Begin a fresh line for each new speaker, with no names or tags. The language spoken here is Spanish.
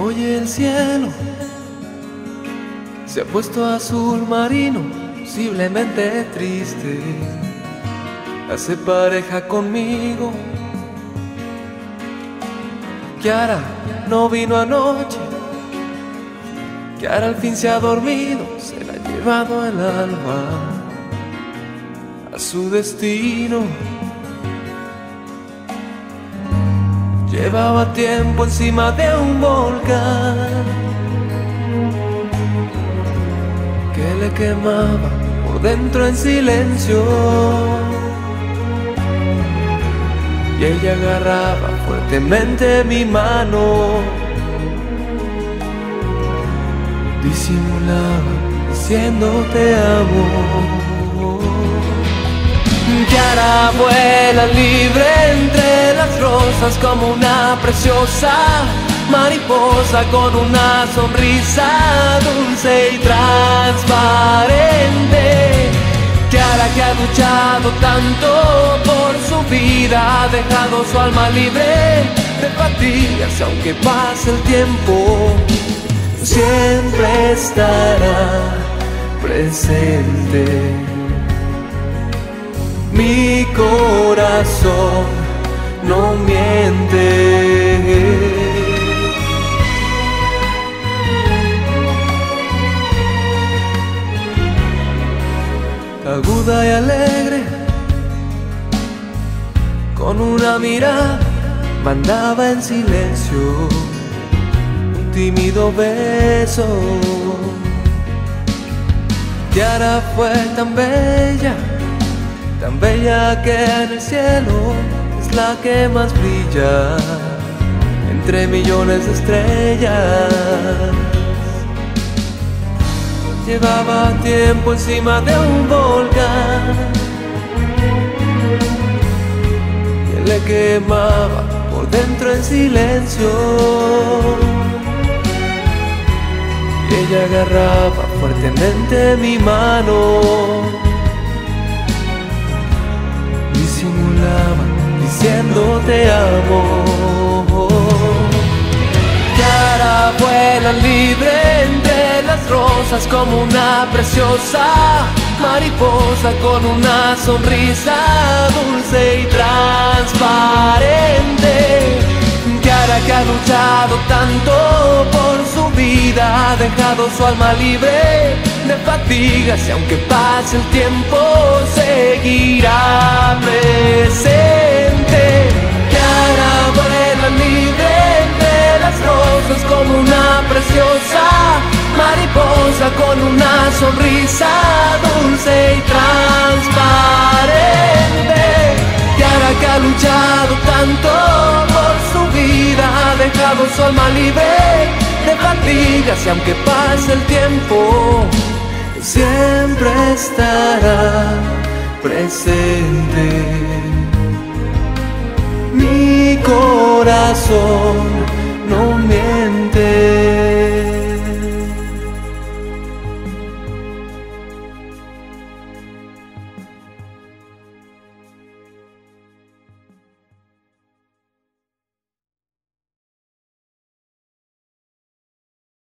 Hoy el cielo se ha puesto azul marino, posiblemente triste. Hace pareja conmigo. Kiara no vino anoche. Kiara al fin se ha dormido, se la ha llevado el alma a su destino. Llevaba tiempo encima de un volcán que le quemaba por dentro en silencio. Y ella agarraba fuertemente mi mano, disimulaba diciendo te amo. Kiara vuela libre como una preciosa mariposa con una sonrisa dulce y transparente. Kiara que ha luchado tanto por su vida, ha dejado su alma libre de fatigas, aunque pase el tiempo, siempre estará presente mi corazón no miente. Aguda y alegre, con una mirada mandaba en silencio un tímido beso. Kiara fue tan bella tan bella que en el cielo la que más brilla entre millones de estrellas. Llevaba tiempo encima de un volcán él le quemaba por dentro en silencio. Y ella agarraba fuertemente mi mano diciendo te amo. Vuela libre entre las rosas como una preciosa mariposa con una sonrisa dulce y transparente. Kiara que ha luchado tanto por su vida, ha dejado su alma libre de fatigas y aunque pase el tiempo seguirá presente. Sonrisa dulce y transparente. Kiara que ha luchado tanto por su vida, ha dejado su alma libre de fatigas y aunque pase el tiempo, siempre estará presente. Mi corazón